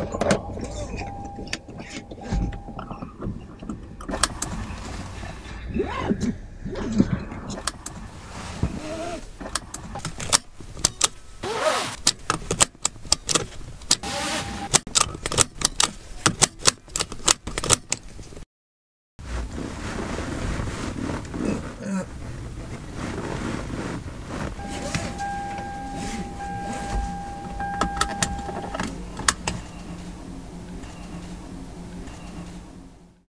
Okay.